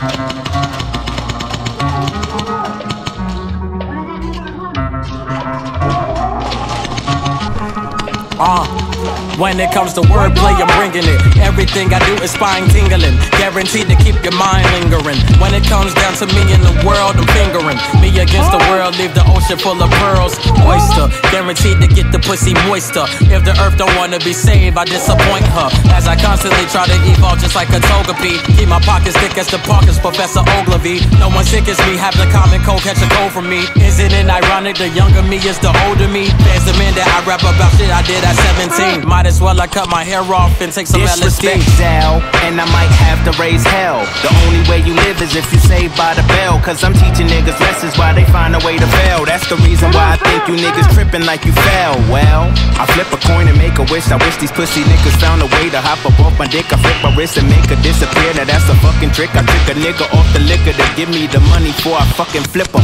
Uh, when it comes to wordplay, I'm bringing it. Everything I do is spine tingling, guaranteed to keep your mind lingering. When it comes down to me in the world, I'm fingering. Me against the world, leave the ocean full of pearls. Oyster, guaranteed pussy moister. If the earth don't wanna be saved, I disappoint her. As I constantly try to evolve just like a togepi. Keep my pockets thick as the Parkers, Professor Ogilvy. No one sick as me, have the common cold, catch a cold from me. Isn't it ironic? The younger me is the older me. Fans the men that I rap about shit I did at 17. Might as well I cut my hair off and take some Disrespect LSD. Zal, and I might have to raise hell. The only way you live is if you saved by the bell. Cause I'm teaching niggas lessons why they find a way to fail. That's the reason why I think you niggas tripping like you fell. Well, I flip a coin and make a wish. I wish these pussy niggas found a way to hop up off my dick. I flip my wrist and make her disappear. Now that's a fucking trick. I trick a nigga off the liquor to give me the money before I fucking flip 'em.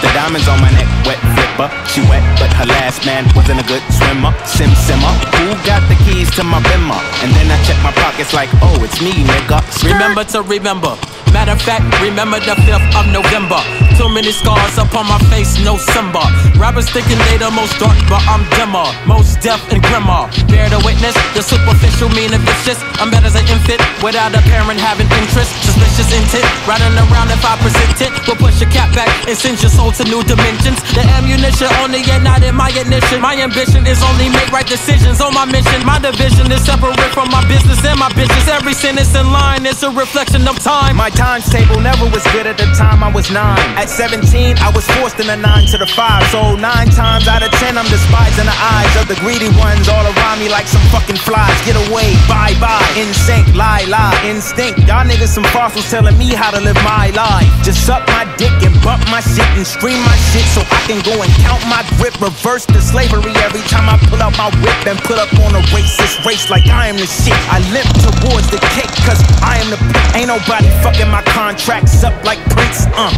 The diamonds on my neck, wet flipper. She wet, but her last man wasn't a good swimmer. Sim simmer. Who got the keys to my bimmer? And then I check my pockets like, oh, it's me, nigga. Remember to remember. Matter of fact, remember the 5th of November. Too many scars upon my face, no Simba. Rappers thinking they the most dark, but I'm dimmer. Most deaf and grimmer. Bear the witness, the superficial mean and vicious. I'm better as an infant without a parent having interest. Suspicious intent, riding around if I present it. Will push your cap back and send your soul to new dimensions. The ammunition only and not in my ignition. My ambition is only make right decisions on my mission. My division is separate from my business and my bitches. Every sentence in line is a reflection of time. My times table never was good at the time I was nine. At 17, I was forced in a nine to the five. So nine times out of ten, I'm despised in the eyes of the greedy ones all around me like some fucking flies. Get away, bye bye. In sync, lie, lie, instinct. Y'all niggas some fossils telling me how to live my life. Just suck my dick and bump my shit and scream my shit so I can go and count my grip. Reverse the slavery every time I pull out my whip and put up on a racist race like I am the shit. I limp towards the cake cause I am the pick. Ain't nobody fucking my contracts up like Prince. Uh.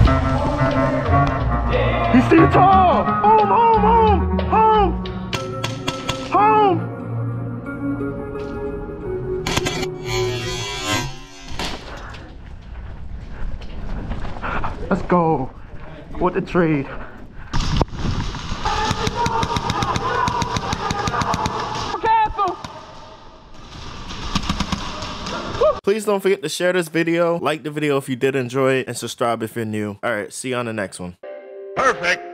He's too tall! Let's go. What the trade? Please don't forget to share this video, like the video if you did enjoy it, and subscribe if you're new. Alright, see you on the next one. Perfect.